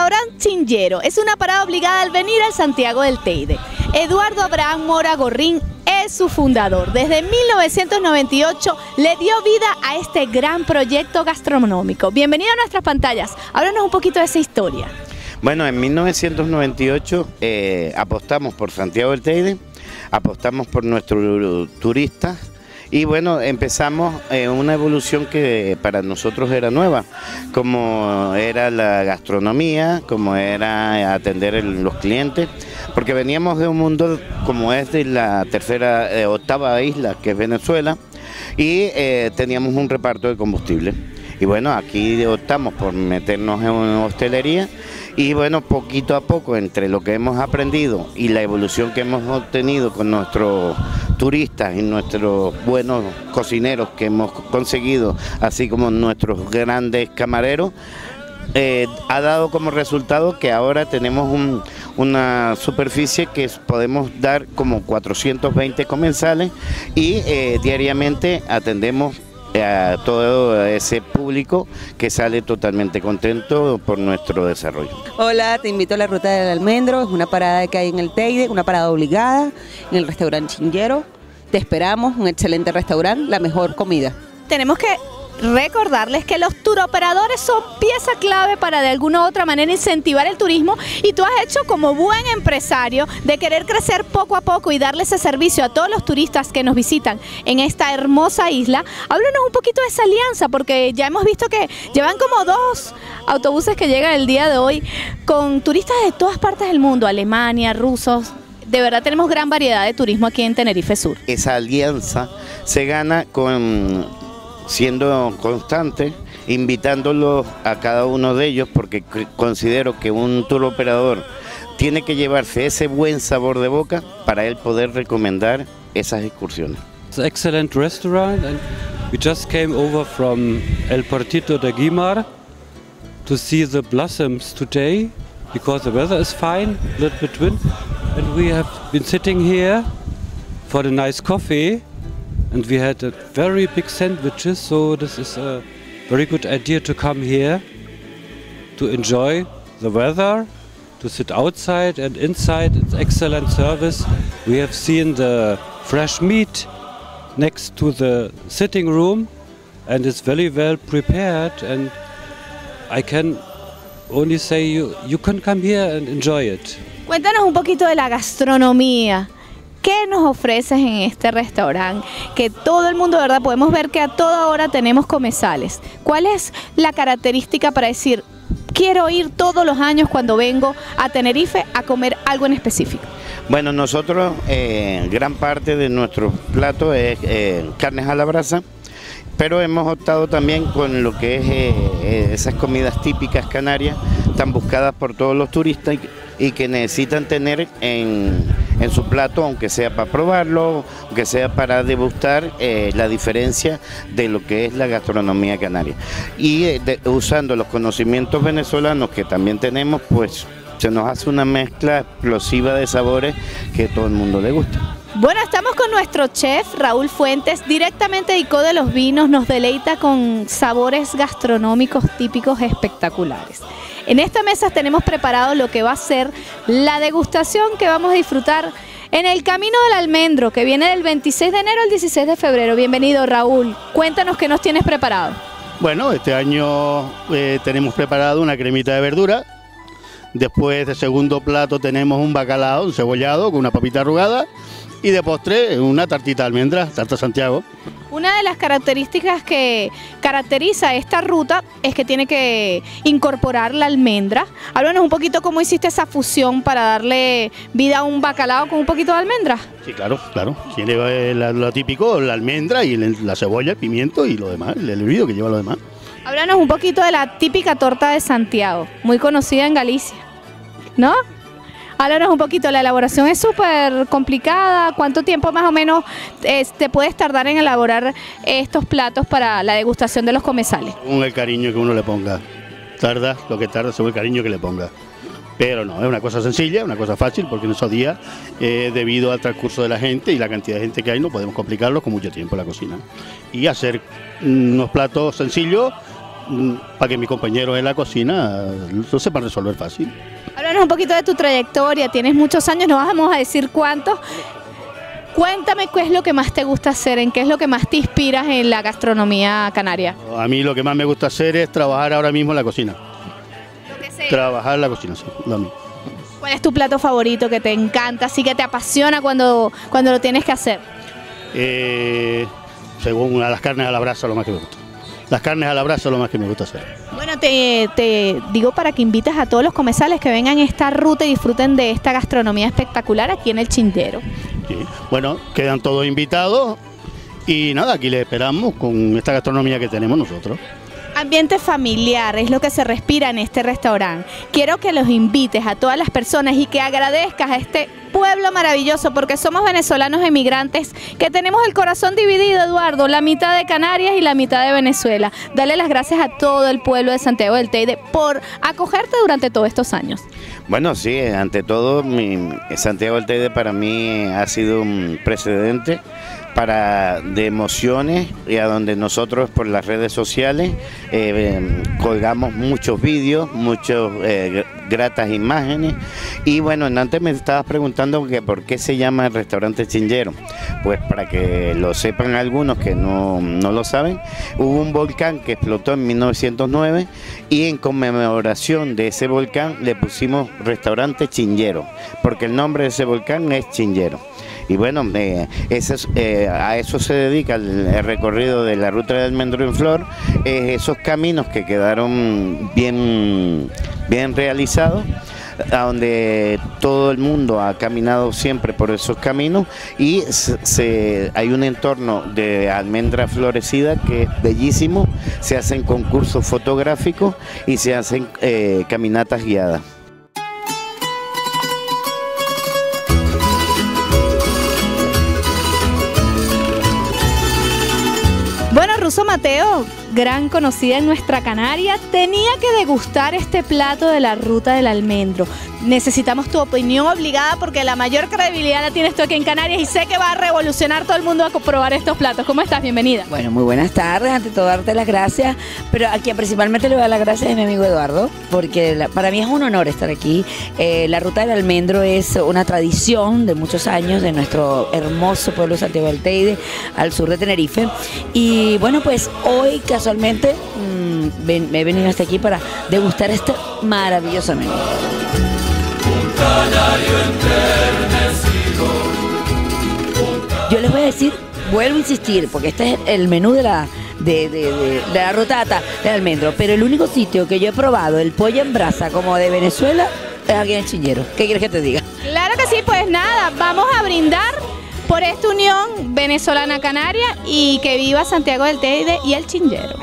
Restaurante Chingero es una parada obligada al venir al Santiago del Teide. Eduardo Abraham Mora Gorrín es su fundador. Desde 1998 le dio vida a este gran proyecto gastronómico. Bienvenido a nuestras pantallas. Háblanos un poquito de esa historia. Bueno, en 1998 eh, apostamos por Santiago del Teide, apostamos por nuestros turistas y bueno, empezamos eh, una evolución que para nosotros era nueva, como era la gastronomía, como era atender los clientes, porque veníamos de un mundo como es de la tercera, eh, octava isla, que es Venezuela, y eh, teníamos un reparto de combustible. Y bueno, aquí optamos por meternos en una hostelería y bueno, poquito a poco, entre lo que hemos aprendido y la evolución que hemos obtenido con nuestros turistas y nuestros buenos cocineros que hemos conseguido, así como nuestros grandes camareros, eh, ha dado como resultado que ahora tenemos una superficie que podemos dar como 420 comensales y eh, diariamente atendemos a todo ese público que sale totalmente contento por nuestro desarrollo. Hola, te invito a la Ruta del Almendro, es una parada que hay en el Teide, una parada obligada en el restaurante Chingero. Te esperamos, un excelente restaurante, la mejor comida. Tenemos que recordarles que los turoperadores son pieza clave para de alguna u otra manera incentivar el turismo y tú has hecho como buen empresario de querer crecer poco a poco y darle ese servicio a todos los turistas que nos visitan en esta hermosa isla. Háblanos un poquito de esa alianza porque ya hemos visto que llevan como dos autobuses que llegan el día de hoy con turistas de todas partes del mundo, Alemania, rusos, de verdad tenemos gran variedad de turismo aquí en Tenerife Sur. Esa alianza se gana con siendo constante, invitándolos a cada uno de ellos, porque considero que un tour operador tiene que llevarse ese buen sabor de boca para él poder recomendar esas excursiones. It's an excellent restaurant and we just came over from El Partito de Guimar to see the blossoms today because the weather is fine, a little bit wind, and we have been sitting here for the nice coffee and we had very big sandwiches so this is a very good idea to come here to enjoy the weather to sit outside and inside it's excellent service we have seen the fresh meat next to the sitting room and it's very well prepared and I can only say you, you can come here and enjoy it. Cuéntanos un poquito de la gastronomía. ¿Qué nos ofreces en este restaurante? Que todo el mundo, ¿verdad? Podemos ver que a toda hora tenemos comensales. ¿Cuál es la característica para decir, quiero ir todos los años cuando vengo a Tenerife a comer algo en específico? Bueno, nosotros, eh, gran parte de nuestro plato es eh, carnes a la brasa, pero hemos optado también con lo que es eh, esas comidas típicas canarias, tan buscadas por todos los turistas y que necesitan tener en en su plato, aunque sea para probarlo, aunque sea para degustar eh, la diferencia de lo que es la gastronomía canaria. Y eh, usando los conocimientos venezolanos que también tenemos, pues se nos hace una mezcla explosiva de sabores que todo el mundo le gusta. Bueno, estamos con nuestro chef Raúl Fuentes, directamente de Ico de los Vinos, nos deleita con sabores gastronómicos típicos espectaculares. En esta mesa tenemos preparado lo que va a ser la degustación que vamos a disfrutar en el Camino del Almendro, que viene del 26 de enero al 16 de febrero. Bienvenido Raúl, cuéntanos qué nos tienes preparado. Bueno, este año eh, tenemos preparado una cremita de verdura, después de segundo plato tenemos un bacalao, un cebollado con una papita arrugada y de postre una tartita de almendras, tarta Santiago. Una de las características que caracteriza esta ruta es que tiene que incorporar la almendra. Háblanos un poquito cómo hiciste esa fusión para darle vida a un bacalao con un poquito de almendra. Sí, claro, claro. Tiene lo típico, la almendra y la cebolla, el pimiento y lo demás, el hervido que lleva lo demás. Háblanos un poquito de la típica torta de Santiago, muy conocida en Galicia, ¿no? Háblanos un poquito, la elaboración es súper complicada. ¿Cuánto tiempo más o menos te este, puedes tardar en elaborar estos platos para la degustación de los comensales? Según el cariño que uno le ponga. Tarda lo que tarda según el cariño que le ponga. Pero no, es una cosa sencilla, una cosa fácil, porque en esos días, eh, debido al transcurso de la gente y la cantidad de gente que hay, no podemos complicarlo con mucho tiempo en la cocina. Y hacer unos platos sencillos para que mis compañeros en la cocina lo sepan resolver fácil. Háblanos un poquito de tu trayectoria, tienes muchos años, no vamos a decir cuántos. Cuéntame qué es lo que más te gusta hacer, en qué es lo que más te inspiras en la gastronomía canaria. A mí lo que más me gusta hacer es trabajar ahora mismo en la cocina. Trabajar en la cocina, sí, lo mismo. ¿Cuál es tu plato favorito que te encanta, así que te apasiona cuando, cuando lo tienes que hacer? Eh, según a las carnes a la brasa, lo más que me gusta. Las carnes a la brasa es lo más que me gusta hacer. Bueno, te, te digo para que invites a todos los comensales que vengan a esta ruta y disfruten de esta gastronomía espectacular aquí en el Chintero. Sí. Bueno, quedan todos invitados y nada, aquí les esperamos con esta gastronomía que tenemos nosotros. Ambiente familiar es lo que se respira en este restaurante. Quiero que los invites a todas las personas y que agradezcas a este pueblo maravilloso porque somos venezolanos emigrantes que tenemos el corazón dividido, Eduardo, la mitad de Canarias y la mitad de Venezuela. Dale las gracias a todo el pueblo de Santiago del Teide por acogerte durante todos estos años. Bueno, sí, ante todo, mi, Santiago del Teide para mí ha sido un precedente para de emociones y a donde nosotros por las redes sociales eh, colgamos muchos vídeos, muchas eh, gratas imágenes y bueno, antes me estabas preguntando que por qué se llama el restaurante Chingero, pues para que lo sepan algunos que no, no lo saben, hubo un volcán que explotó en 1909 y en conmemoración de ese volcán le pusimos restaurante Chingero, porque el nombre de ese volcán es Chingero. Y bueno, eh, eh, a eso se dedica el, recorrido de la ruta del almendro en flor, esos caminos que quedaron bien, bien realizados donde todo el mundo ha caminado siempre por esos caminos y hay un entorno de almendra florecida que es bellísimo, se hacen concursos fotográficos y se hacen eh, caminatas guiadas. Ruso Mateo, gran conocida en nuestra Canaria, tenía que degustar este plato de la ruta del almendro. Necesitamos tu opinión obligada porque la mayor credibilidad la tienes tú aquí en Canarias y sé que va a revolucionar todo el mundo a probar estos platos. ¿Cómo estás? Bienvenida. Bueno, muy buenas tardes. Ante todo, darte las gracias. Pero a quien principalmente le voy a dar las gracias a mi amigo Eduardo, porque para mí es un honor estar aquí. Eh, la ruta del almendro es una tradición de muchos años de nuestro hermoso pueblo Santiago del Teide, al sur de Tenerife. Y bueno, pues hoy casualmente mm, me he venido hasta aquí para degustar este maravilloso menú. Yo les voy a decir, vuelvo a insistir, porque este es el menú de la, de, de- de- de la rotata del almendro, pero el único sitio que yo he probado el pollo en brasa como de Venezuela es aquí en el Chiñero. ¿Qué quieres que te diga? Claro que sí, pues nada, vamos a brindar por esta unión venezolana-canaria y que viva Santiago del Teide y el Chingero.